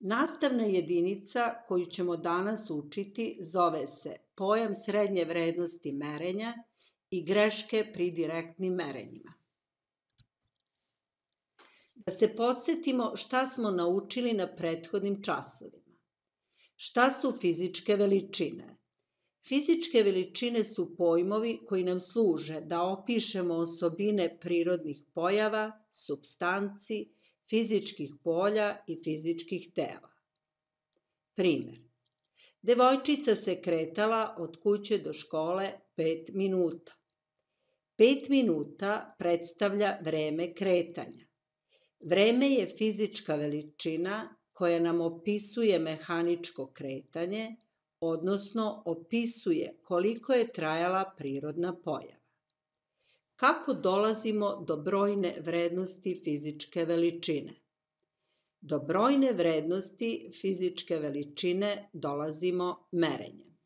Nastavna jedinica koju ćemo danas učiti zove se pojam srednje vrednosti merenja i greške pri direktnim merenjima. Da se podsjetimo šta smo naučili na prethodnim časovima. Šta su fizičke veličine? Fizičke veličine su pojmovi koji nam služe da opišemo osobine prirodnih pojava, substanci, fizičkih polja i fizičkih tela. Primer. Devojčica se kretala od kuće do škole 5 minuta. 5 minuta predstavlja vreme kretanja. Vreme je fizička veličina koja nam opisuje mehaničko kretanje, odnosno opisuje koliko je trajala prirodna pojava. Kako dolazimo do brojne vrednosti fizičke veličine? Do brojne vrednosti fizičke veličine dolazimo merenjem.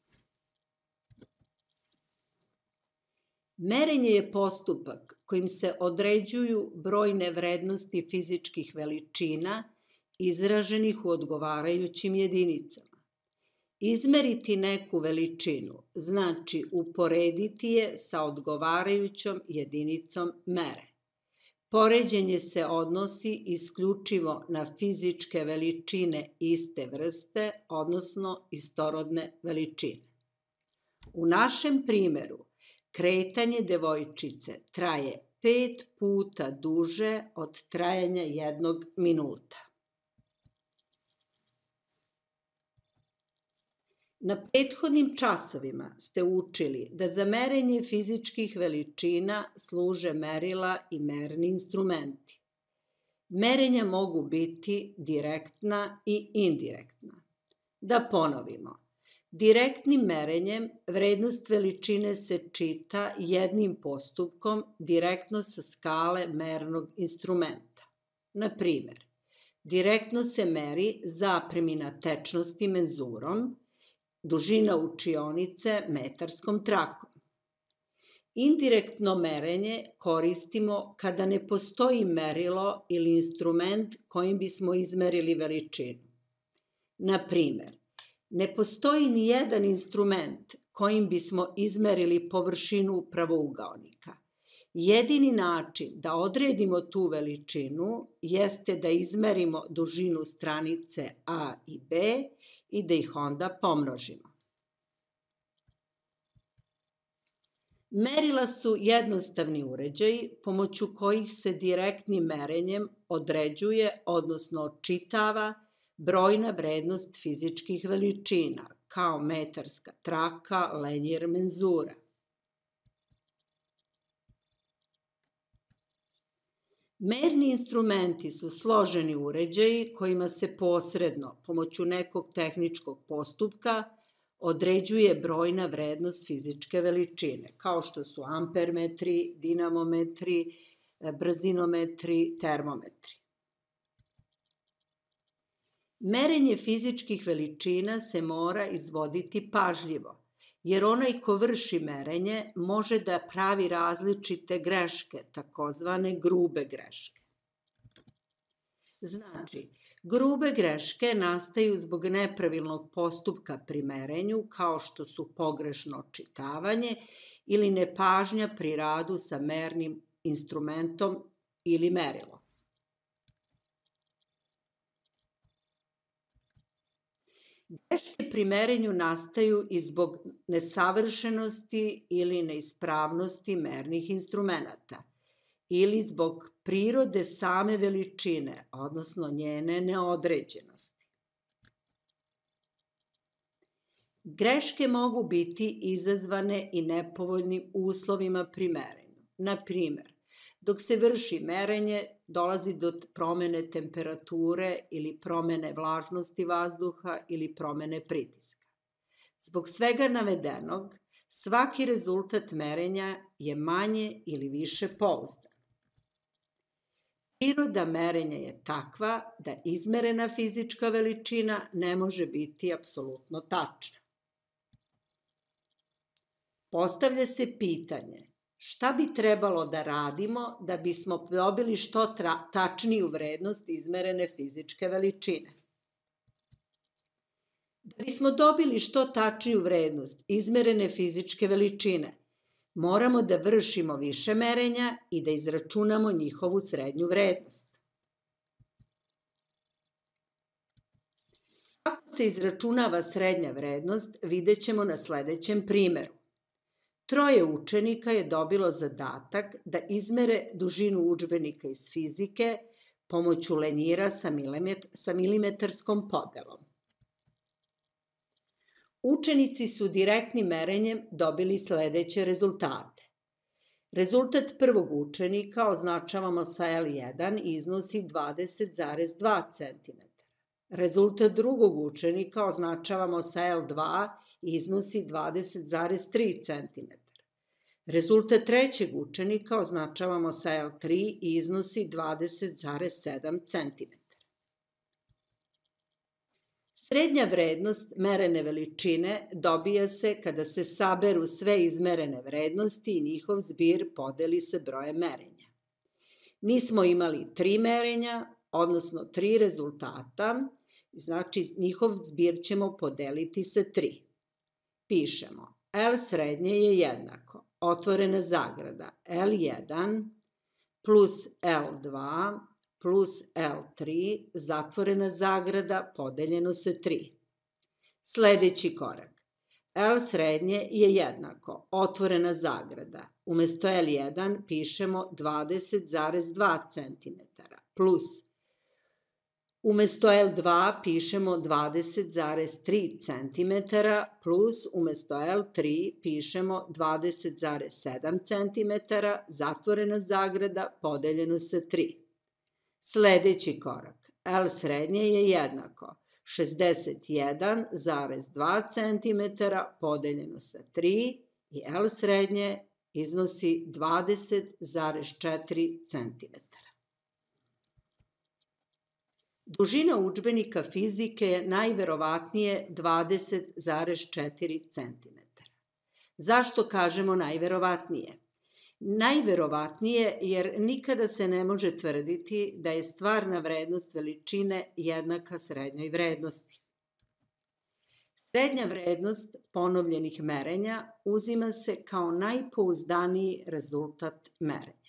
Merenje je postupak kojim se određuju brojne vrednosti fizičkih veličina izraženih u odgovarajućim jedinicama. Izmeriti neku veličinu znači uporediti je sa odgovarajućom jedinicom mere. Poređenje se odnosi isključivo na fizičke veličine iste vrste, odnosno istorodne veličine. U našem primeru, kretanje devojčice traje pet puta duže od trajanja jednog minuta. Na prethodnim časovima ste učili da za merenje fizičkih veličina služe merila i merni instrumenti. Merenja mogu biti direktna i indirektna. Da ponovimo. Direktnim merenjem vrednost veličine se čita jednim postupkom direktno sa skale mernog instrumenta. Na primer, direktno se meri zapremina tečnosti menzurom, dužina učionice metarskom trakom. Indirektno merenje koristimo kada ne postoji merilo ili instrument kojim bismo izmerili veličinu. Na primer, ne postoji ni jedan instrument kojim bismo izmerili površinu pravougaonika. Jedini način da odredimo tu veličinu jeste da izmerimo dužinu stranice A i B i da ih onda pomnožimo. Merila su jednostavni uređaji pomoću kojih se direktnim merenjem određuje, odnosno očitava, brojna vrednost fizičkih veličina, kao metarska traka, lenjer, menzura. Merni instrumenti su složeni uređaji kojima se posredno, pomoću nekog tehničkog postupka, određuje brojna vrednost fizičke veličine, kao što su ampermetri, dinamometri, brzinometri, termometri. Merenje fizičkih veličina se mora izvoditi pažljivo, jer onaj ko vrši merenje može da pravi različite greške, takozvane grube greške. Znači, grube greške nastaju zbog nepravilnog postupka pri merenju, kao što su pogrešno čitavanje ili nepažnja pri radu sa mernim instrumentom ili merilom. Greške pri merenju nastaju i zbog nesavršenosti ili neispravnosti mernih instrumenta ili zbog prirode same veličine, odnosno njene neodređenosti. Greške mogu biti izazvane i nepovoljnim uslovima pri merenju. Na primer, dok se vrši merenje, dolazi do promene temperature ili promene vlažnosti vazduha ili promene pritiska. Zbog svega navedenog, svaki rezultat merenja je manje ili više pouzdan. Priroda merenja je takva da izmerena fizička veličina ne može biti apsolutno tačna. Postavlja se pitanje šta bi trebalo da radimo da bismo dobili što tačniju vrednost izmerene fizičke veličine. Da bismo dobili što tačniju vrednost izmerene fizičke veličine, moramo da vršimo više merenja i da izračunamo njihovu srednju vrednost. Kako se izračunava srednja vrednost, vidjet ćemo na sledećem primeru. Troje učenika je dobilo zadatak da izmere dužinu učbenika iz fizike pomoću lenjira sa, milimet, sa milimetarskom podelom. Učenici su direktnim merenjem dobili sledeće rezultate. Rezultat prvog učenika označavamo sa L1 i iznosi 20,2 cm. Rezultat drugog učenika označavamo sa L2 i iznosi 20,3 cm. Rezultat trećeg učenika označavamo sa L3 i iznosi 20,7 cm. Srednja vrednost merene veličine dobija se kada se saberu sve izmerene vrednosti i njihov zbir podeli se brojem merenja. Mi smo imali tri merenja, odnosno tri rezultata, znači njihov zbir ćemo podeliti sa tri. Pišemo L srednje je jednako otvorena zagrada L1 plus L2 plus L3 zatvorena zagrada podeljeno sa 3. Sledeći korak. L srednje je jednako otvorena zagrada. Umesto L1 pišemo 20,2 cm plus Umesto L2 pišemo 20,3 cm plus umesto L3 pišemo 20,7 cm zatvorena zagrada podeljeno sa 3. Sledeći korak. L srednje je jednako 61,2 cm podeljeno sa 3 i L srednje iznosi 20,4 cm. Dužina učbenika fizike je najverovatnije 20,4 cm. Zašto kažemo najverovatnije? Najverovatnije jer nikada se ne može tvrditi da je stvarna vrednost veličine jednaka srednjoj vrednosti. Srednja vrednost ponovljenih merenja uzima se kao najpouzdaniji rezultat merenja.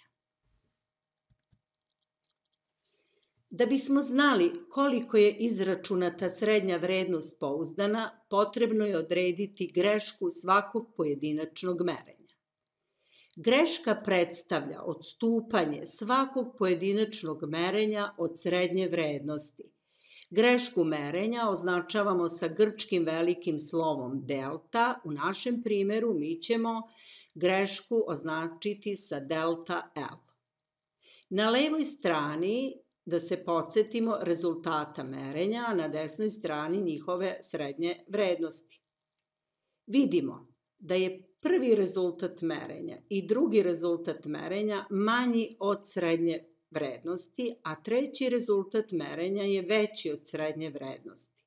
Da bismo znali koliko je izračunata srednja vrednost pouzdana, potrebno je odrediti grešku svakog pojedinačnog merenja. Greška predstavlja odstupanje svakog pojedinačnog merenja od srednje vrednosti. Grešku merenja označavamo sa grčkim velikim slovom delta, u našem primeru mi ćemo grešku označiti sa delta L. Na levoj strani da se podsjetimo rezultata merenja, na desnoj strani njihove srednje vrednosti. Vidimo da je prvi rezultat merenja i drugi rezultat merenja manji od srednje vrednosti, a treći rezultat merenja je veći od srednje vrednosti.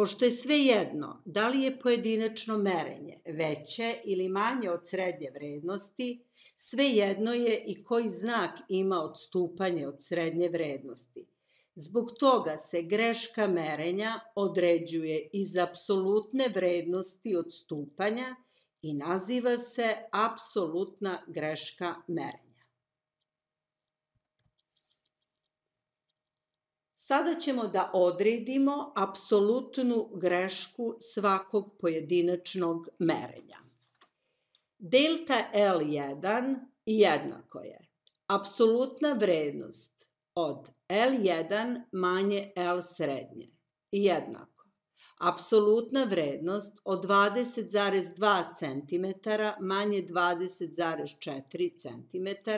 Pošto je sve jedno da li je pojedinačno merenje veće ili manje od srednje vrednosti, sve jedno je i koji znak ima odstupanje od srednje vrednosti. Zbog toga se greška merenja određuje iz apsolutne vrednosti odstupanja i naziva se apsolutna greška merenja. Sada ćemo da odredimo apsolutnu grešku svakog pojedinačnog merenja. Delta L1 jednako je apsolutna vrednost od L1 manje L srednje jednako. Apsolutna vrednost od 20,2 cm manje 20,4 cm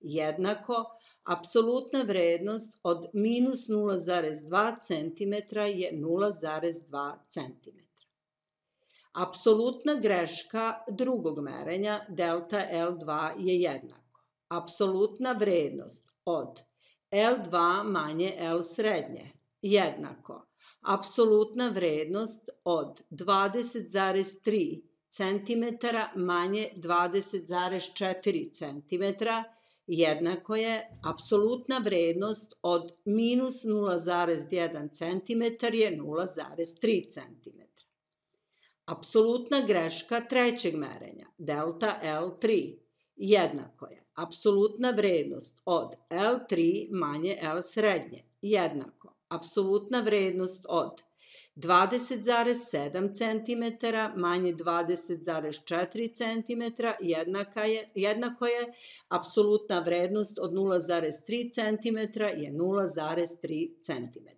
jednako, apsolutna vrednost od minus 0,2 cm je 0,2 cm. Apsolutna greška drugog merenja delta L2 je jednako. Apsolutna vrednost od L2 manje L srednje jednako. Apsolutna vrednost od 20,3 cm manje 20,4 cm jednako je apsolutna vrednost od minus 0,1 cm je 0,3 cm. apsolutna greška trećeg merenja, delta L3, jednako je apsolutna vrednost od L3 manje L srednje, jednako apsolutna vrednost od 20,7 cm manje 20,4 cm jednaka je, jednako je apsolutna vrednost od 0,3 cm je 0,3 cm.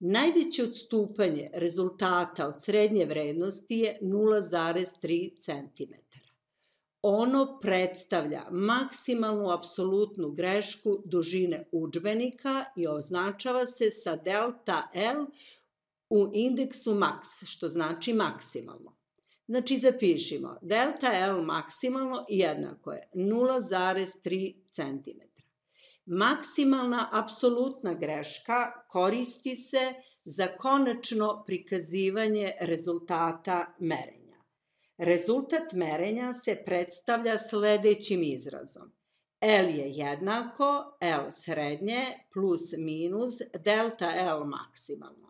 Najveće odstupanje rezultata od srednje vrednosti je 0,3 cm. Ono predstavlja maksimalnu apsolutnu grešku dužine učbenika i označava se sa delta L u indeksu max, što znači maksimalno. Znači zapišimo, delta L maksimalno jednako je 0,3 cm. Maksimalna apsolutna greška koristi se za konačno prikazivanje rezultata merenja. Rezultat merenja se predstavlja sledećim izrazom. L je jednako L srednje plus minus delta L maksimalno.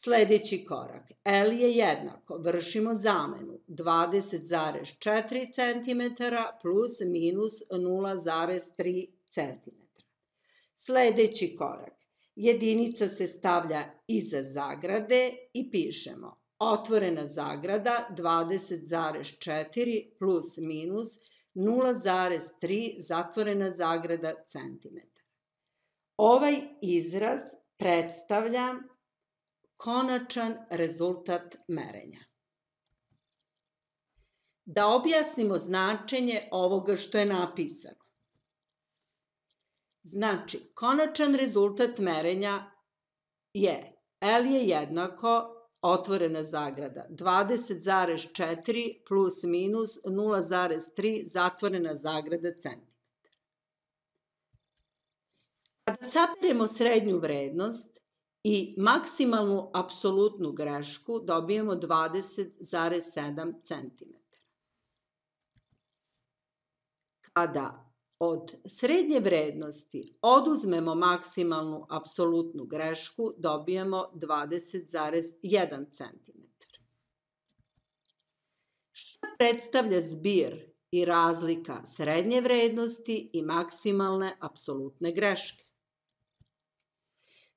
Sledeći korak. L je jednako, vršimo zamenu 20,4 cm plus minus 0,3 cm. Sledeći korak. Jedinica se stavlja iza zagrade i pišemo otvorena zagrada 20,4 plus minus 0,3 zatvorena zagrada centimetra. Ovaj izraz predstavlja konačan rezultat merenja. Da objasnimo značenje ovoga što je napisano. Znači, konačan rezultat merenja je L je jednako otvorena zagrada 20,4 plus minus 0,3 zatvorena zagrada centimetra. Kada saberemo srednju vrednost i maksimalnu apsolutnu grešku dobijemo 20,7 cm. Kada od srednje vrednosti oduzmemo maksimalnu apsolutnu grešku, dobijemo 20,1 cm. Šta predstavlja zbir i razlika srednje vrednosti i maksimalne apsolutne greške?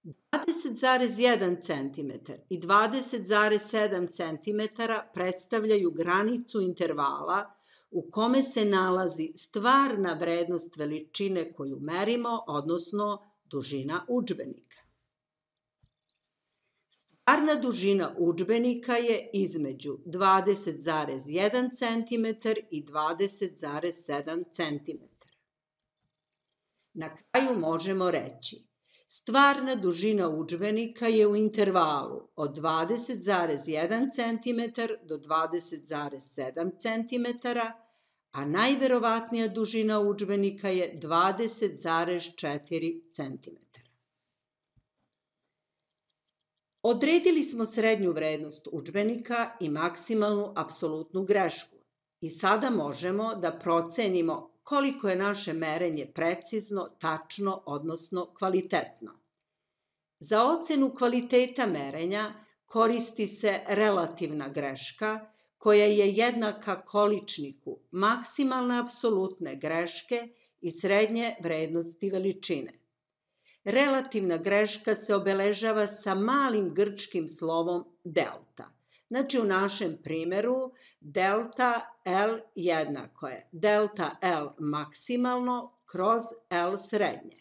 20,1 cm i 20,7 cm predstavljaju granicu intervala u kome se nalazi stvarna vrednost veličine koju merimo, odnosno dužina učbenika. Stvarna dužina učbenika je između 20,1 cm i 20,7 cm. Na kraju možemo reći Stvarna dužina učbenika je u intervalu od 20,1 cm do 20,7 cm, a najverovatnija dužina učbenika je 20,4 cm. Odredili smo srednju vrednost učbenika i maksimalnu apsolutnu grešku i sada možemo da procenimo koliko je naše merenje precizno, tačno, odnosno kvalitetno. Za ocenu kvaliteta merenja koristi se relativna greška koja je jednaka količniku maksimalne apsolutne greške i srednje vrednosti veličine. Relativna greška se obeležava sa malim grčkim slovom delta – Znači u našem primeru delta L jednako je delta L maksimalno kroz L srednje.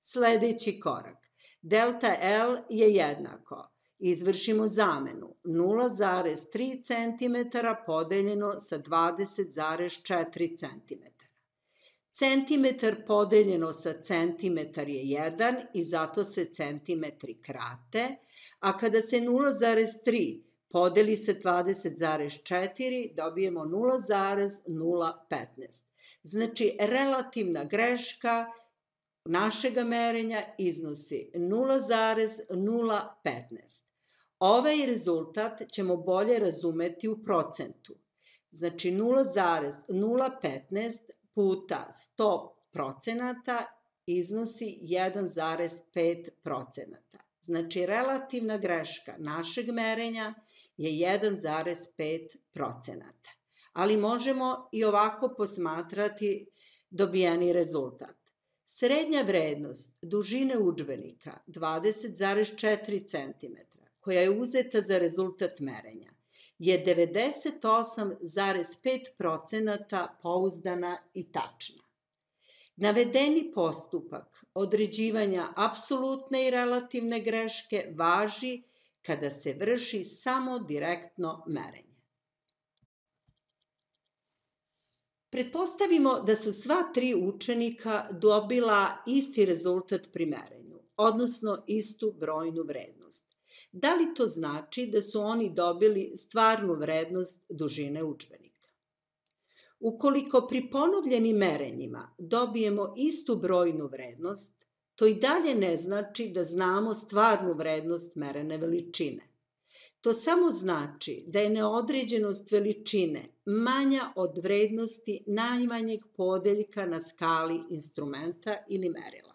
Sledeći korak. Delta L je jednako. Izvršimo zamenu 0,3 cm podeljeno sa 20,4 cm. Centimetar podeljeno sa centimetar je 1 i zato se centimetri krate, a kada se 0,3 podeli se 20,4, dobijemo 0,015. Znači, relativna greška našega merenja iznosi 0,015. Ovaj rezultat ćemo bolje razumeti u procentu. Znači 0,015 puta 100 procenata iznosi 1,5 procenata. Znači relativna greška našeg merenja je 1,5%. Ali možemo i ovako posmatrati dobijeni rezultat. Srednja vrednost dužine udžbenika 20,4 cm, koja je uzeta za rezultat merenja, je 98,5% pouzdana i tačna. Navedeni postupak određivanja apsolutne i relativne greške važi kada se vrši samo direktno merenje. Pretpostavimo da su sva tri učenika dobila isti rezultat pri merenju, odnosno istu brojnu vrednost. Da li to znači da su oni dobili stvarnu vrednost dužine učbenika? Ukoliko pri ponovljenim merenjima dobijemo istu brojnu vrednost, to i dalje ne znači da znamo stvarnu vrednost merene veličine. To samo znači da je neodređenost veličine manja od vrednosti najmanjeg podeljka na skali instrumenta ili merila.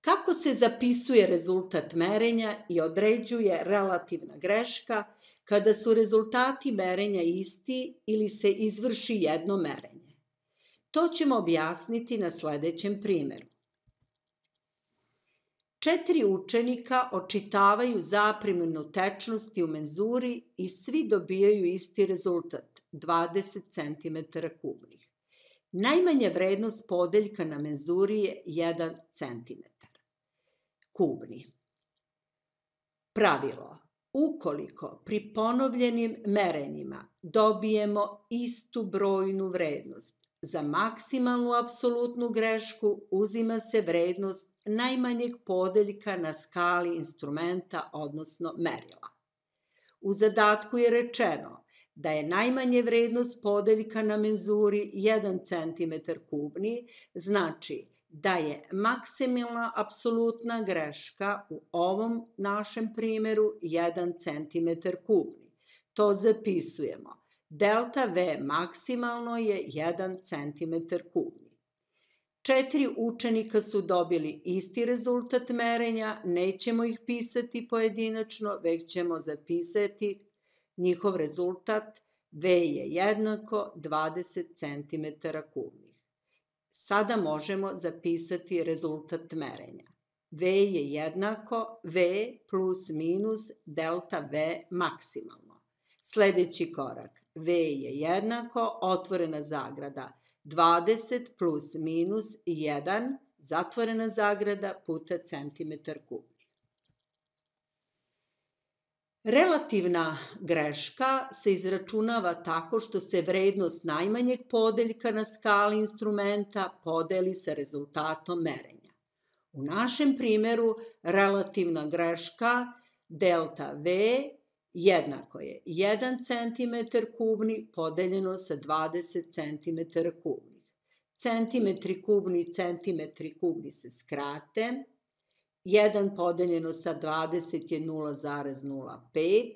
Kako se zapisuje rezultat merenja i određuje relativna greška kada su rezultati merenja isti ili se izvrši jedno merenje? To ćemo objasniti na sledećem primeru. Četiri učenika očitavaju zaprimljenu tečnosti u menzuri i svi dobijaju isti rezultat, 20 cm kubnih. Najmanja vrednost podeljka na menzuri je 1 cm kubni. Pravilo. Ukoliko pri ponovljenim merenjima dobijemo istu brojnu vrednost, za maksimalnu apsolutnu grešku uzima se vrednost najmanjeg podeljka na skali instrumenta, odnosno merila. U zadatku je rečeno da je najmanje vrednost podeljka na menzuri 1 cm kubni, znači da je maksimalna apsolutna greška u ovom našem primeru 1 cm kubni. To zapisujemo. Delta V maksimalno je 1 cm kubni. Četiri učenika su dobili isti rezultat merenja, nećemo ih pisati pojedinačno, već ćemo zapisati njihov rezultat V je jednako 20 cm kubnih. Sada možemo zapisati rezultat merenja. V je jednako V plus minus delta V maksimalno. Sledeći korak. V je jednako otvorena zagrada 20 plus minus 1 zatvorena zagrada puta centimetar kubni. Relativna greška se izračunava tako što se vrednost najmanjeg podeljka na skali instrumenta podeli sa rezultatom merenja. U našem primeru relativna greška delta V jednako je 1 cm kubni podeljeno sa 20 cm kubnih. Centimetri kubni i centimetri kubni se skrate. 1 podeljeno sa 20 je 0,05.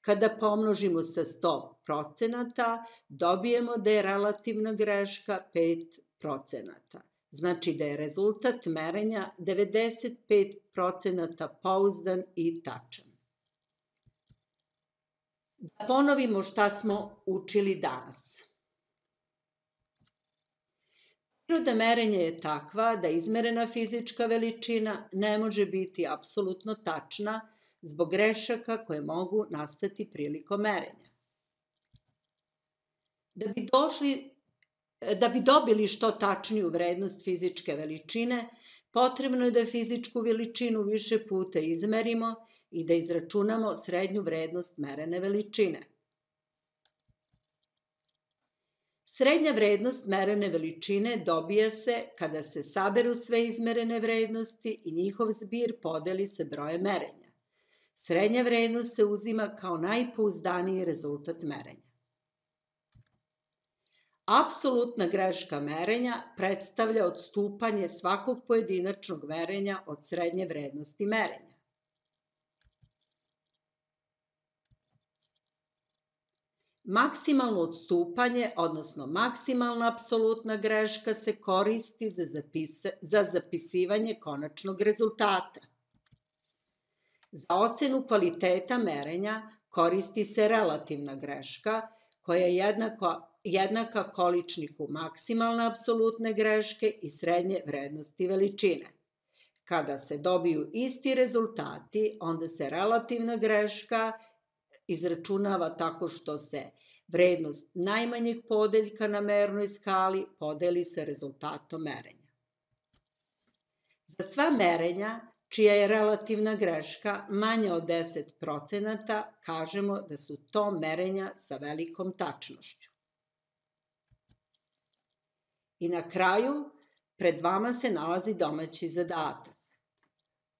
Kada pomnožimo sa 100 procenata, dobijemo da je relativna greška 5 procenata. Znači da je rezultat merenja 95 procenata pouzdan i tačan. Da ponovimo šta smo učili danas. Priroda merenja je takva da izmerena fizička veličina ne može biti apsolutno tačna zbog grešaka koje mogu nastati prilikom merenja. Da bi došli da bi dobili što tačniju vrednost fizičke veličine, potrebno je da fizičku veličinu više puta izmerimo i da izračunamo srednju vrednost merene veličine. Srednja vrednost merene veličine dobija se kada se saberu sve izmerene vrednosti i njihov zbir podeli sa brojem merenja. Srednja vrednost se uzima kao najpouzdaniji rezultat merenja. Apsolutna greška merenja predstavlja odstupanje svakog pojedinačnog merenja od srednje vrednosti merenja. Maksimalno odstupanje, odnosno maksimalna apsolutna greška se koristi za, zapisa, za zapisivanje konačnog rezultata. Za ocenu kvaliteta merenja koristi se relativna greška, koja je jednako, jednaka količniku maksimalne apsolutne greške i srednje vrednosti veličine. Kada se dobiju isti rezultati, onda se relativna greška izračunava tako što se vrednost najmanjeg podeljka na mernoj skali podeli sa rezultatom merenja. Za sva merenja čija je relativna greška manja od 10%, kažemo da su to merenja sa velikom tačnošću. I na kraju, pred vama se nalazi domaći zadatak.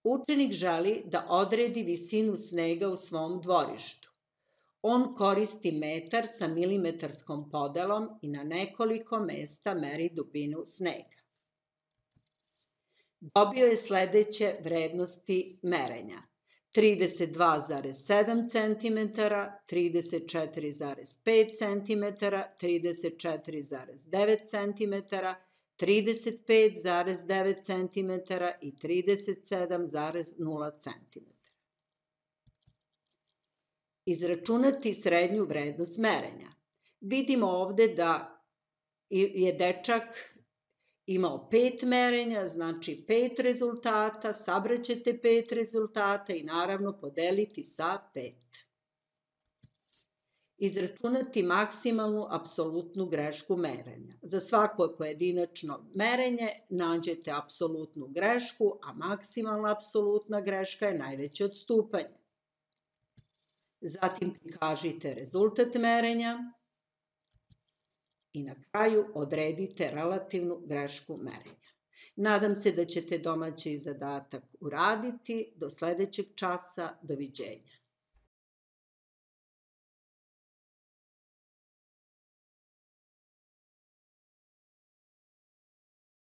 Učenik želi da odredi visinu snega u svom dvorištu. On koristi metar sa milimetarskom podelom i na nekoliko mesta meri dubinu snega. Dobio je sledeće vrednosti merenja. 32,7 cm, 34,5 cm, 34,9 cm, 35,9 cm i 37,0 cm. Izračunati srednju vrednost merenja. Vidimo ovde da je dečak imao pet merenja, znači pet rezultata, sabraćete pet rezultata i naravno podeliti sa pet. Izračunati maksimalnu apsolutnu grešku merenja. Za svako pojedinačno merenje nađete apsolutnu grešku, a maksimalna apsolutna greška je najveće odstupanje. Zatim prikažite rezultat merenja, i na kraju odredite relativnu grešku merenja. Nadam se da ćete domaći zadatak uraditi. Do sledećeg časa. Doviđenja.